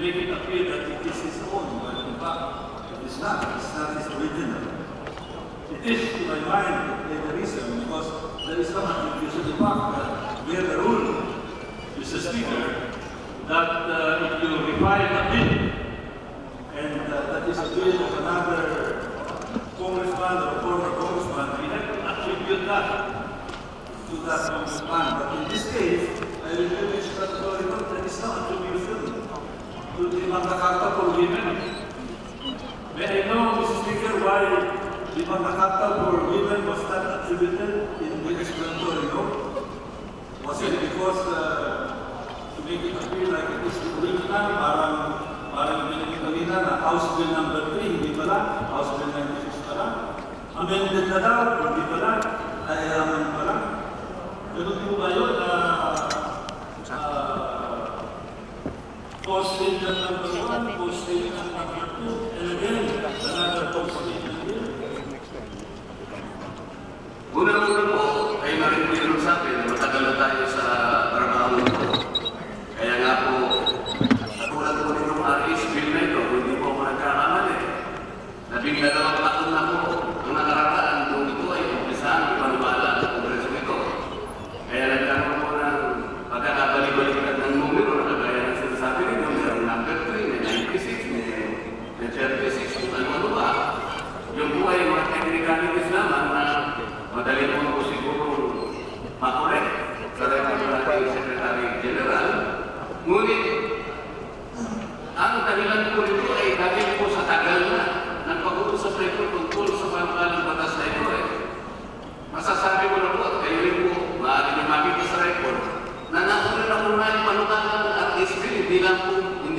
make it appear that it is his own, but in fact, it is not. It's not his original. It is, to my mind, the reason, because there is some attribution to the fact that we have a rule, Mr. Speaker, that uh, it will require a bill, and uh, that is a bill of another congressman or former congressman, we have to attribute that to that congressman. But in this case, to Limatakata for women. May I know, Mr. Speaker, why Limatakata for women was not attributed in the explanatory note? Was it because to make it appear like it is to women, parang, parang binigin na House Bill number 3, hindi pala, House Bill 96 pala. Amended na daw, hindi pala, kaya naman pala. Posted the virtue and again another posted in the Guna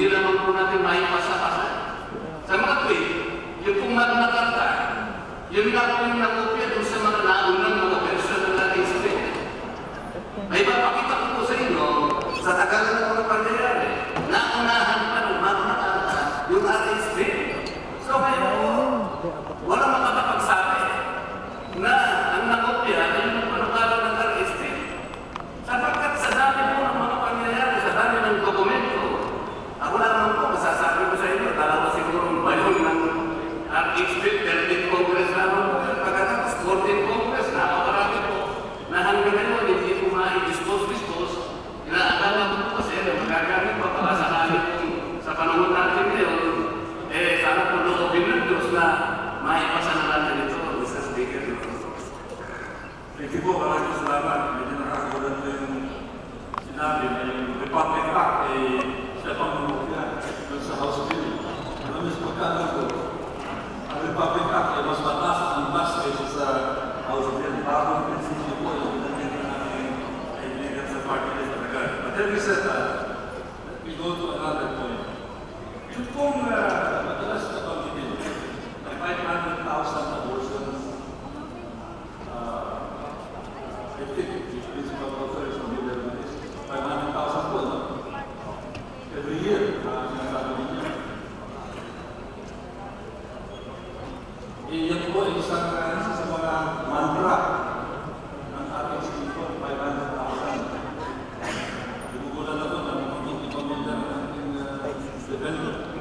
hindi naman po natin maipasa kasi. Sa mga tweet, yung pong mga yun lang po yung nakopya doon sa mga naunang mga personal na natin sa Ay, papakita ko po sa inyo, sa tagal representado, né? piloto Ana Antônio. Como é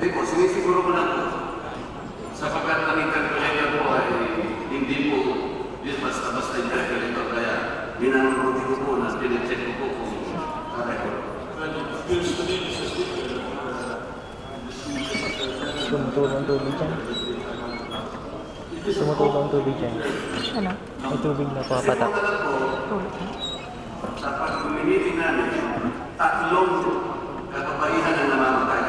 Hindi po, sinisiguro ko lang po. Sapagat nakita ko yan po ay hindi po yun basta-basta yung record ito. Kaya binangunti ko po na pinacheck ko po kung ka-record. Tumutulong tubig dyan. Tumutulong tubig dyan. Ano? May tubig na papatak. Tulog. Sa pag-community namin, tatlong kakabaihan na namamatay.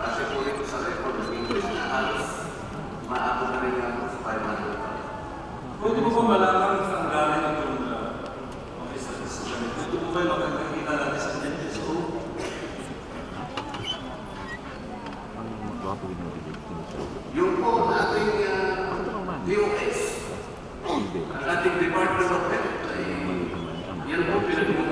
Kasi po sa record ng English, halos maabot na rin ako sa 500. Pwede mo ba malaman sa ang gamit ng tunda? Okay, sa president. Pwede mo ba makakakita natin sa dentist ko? Yung po ating uh, DOS, ang ating Department of Health, ay yan po pinag